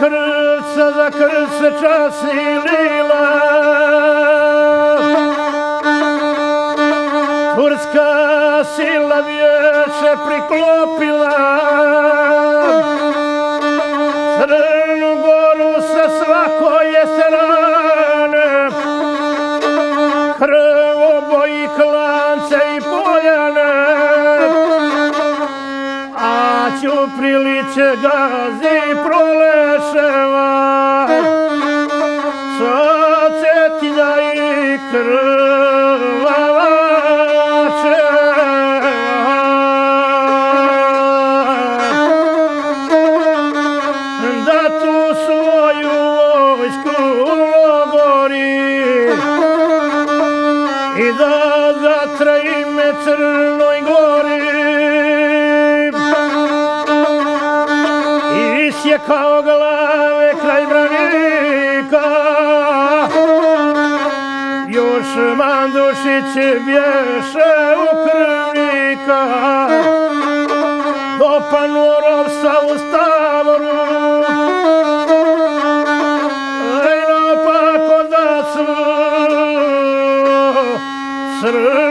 krca za krce čas i lila Turska sila vječe priklopila. Crnu goru sa svako je strane. Krvo boji klance i poljane. A ću priliče gazi proleševa. Sa cetinja i krv svoju vojsku logori i da zatraji me Crnoj Gori. I isjekao glave kraj branika, još Mandušić bješe u krvnika, dopanu rovsa u stavoru,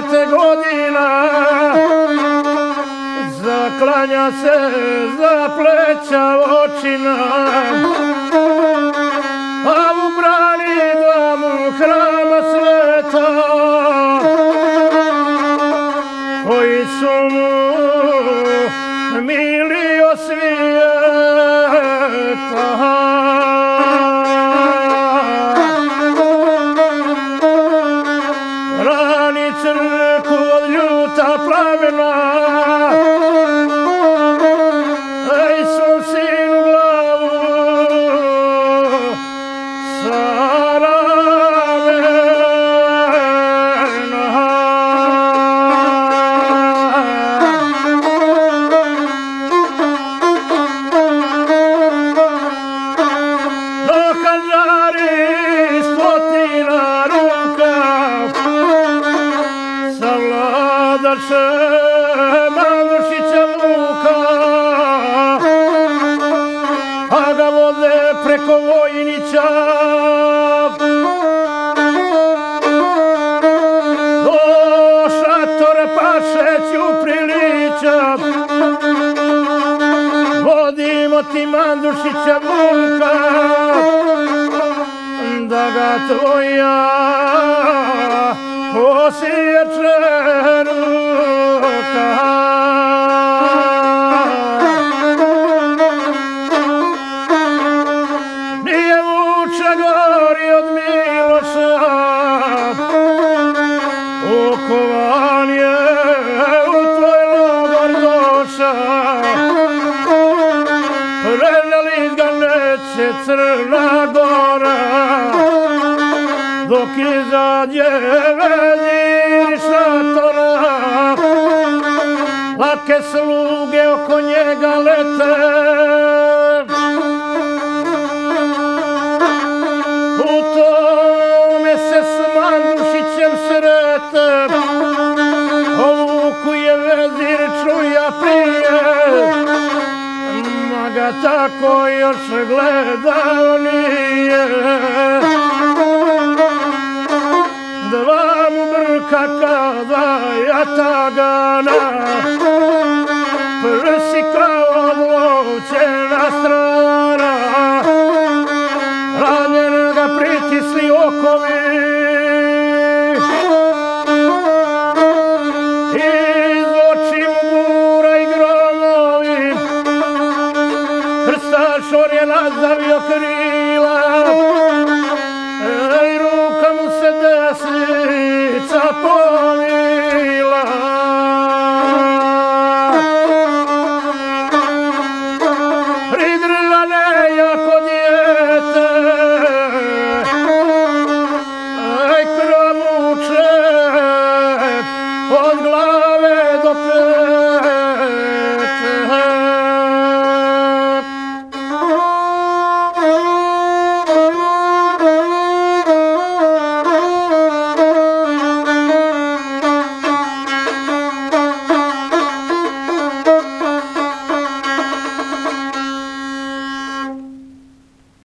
devet godina. Zaklanja se za pleća očina A u brani domu hrama sveta. Koji su mu mili osvijeta. Savladaše Mavršića Luka, a da vode preko Vojnića. Do šatora Pašeću prilića, vodimo ti Mandušića Luka, da ga tvoja posjeće. Nije vuče gori od Miloša, okovan je u tvoj logor doša. Predali ga neće Crna Gora, dok izađe vezir Lake sluge oko njega lete, u tome se s Mandušićem srete, ovuku je vezir čuja prije, ma ga tako još gledao nije. Dva mu brka kada jatagana, prsi šor je nazavio krila i ruka mu se desnica polila.